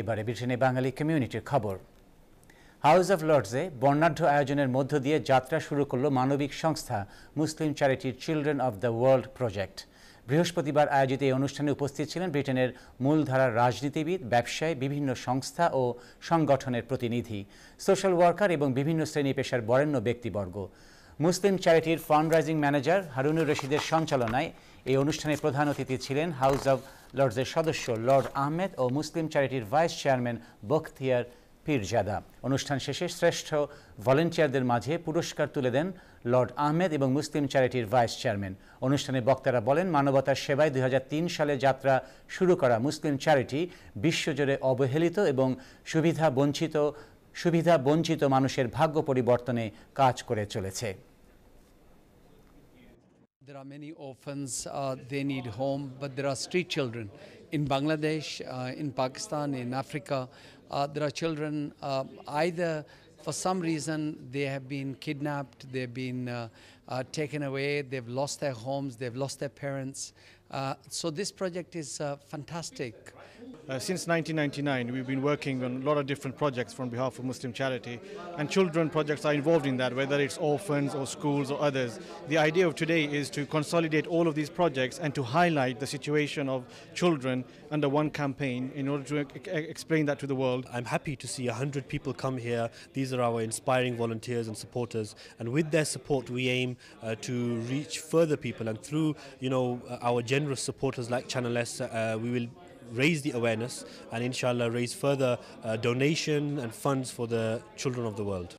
এবারে ব্রিটেনে বাঙালি কমিউনিটির খবর। হাউস অব লর্ডসে বর্ণাঢ্য আয়োজনের মধ্য দিয়ে যাত্রা শুরু করল মানবিক সংস্থা Muslim চ্যারিটির children of the world project বৃহস্পতিবার আয়োজিত এই অনুষ্ঠানে উপস্থিত ছিলেন ব্রিটেনের মূলধারার রাজনীতিবিদ, ব্যবসায়ী, বিভিন্ন সংস্থা ও সংগঠনের প্রতিনিধি সোশ্যাল ওয়ার্কার এবং বিভিন্ন শ্রেণি পেশার বরেণ্য ব্যক্তিবর্গ। মুসলিম চ্যারিটির ফান্ডরাইজিং ম্যানেজার হারুনুর রশিদের সঞ্চালনায় এই অনুষ্ঠানে প্রধান অতিথি ছিলেন হাউস অব লর্ডসের সদস্য লর্ড আহমেদ ও মুসলিম চ্যারিটির ভাইস চেয়ারম্যান বখতিয়ার পীরজাদা। অনুষ্ঠান শেষে শ্রেষ্ঠ ভলেন্টিয়ারদের মাঝে পুরস্কার তুলে দেন লর্ড আহমেদ এবং মুসলিম চ্যারিটির ভাইস চেয়ারম্যান। অনুষ্ঠানে বক্তারা বলেন, মানবতার সেবায় দুই হাজার তিন সালে যাত্রা শুরু করা মুসলিম চ্যারিটি বিশ্বজুড়ে অবহেলিত এবং সুবিধা বঞ্চিত সুবিধা বঞ্চিত মানুষের ভাগ্য পরিবর্তনে কাজ করে চলেছে। There are many orphans, uh, they need home, but there are street children. In Bangladesh, uh, in Pakistan, in Africa, uh, there are children uh, either for some reason they have been kidnapped, they've been uh, uh, taken away, they've lost their homes, they've lost their parents. So this project is fantastic. Uh, since 1999, we've been working on a lot of different projects on behalf of Muslim charity, and children projects are involved in that, whether it's orphans or schools or others. The idea of today is to consolidate all of these projects and to highlight the situation of children under one campaign in order to e- explain that to the world. I'm happy to see 100 people come here. These are our inspiring volunteers and supporters, and with their support, we aim uh, to reach further people. And through, you know, our generous supporters like Channel S, uh, we will raise the awareness and, inshallah, raise further uh, donation and funds for the children of the world.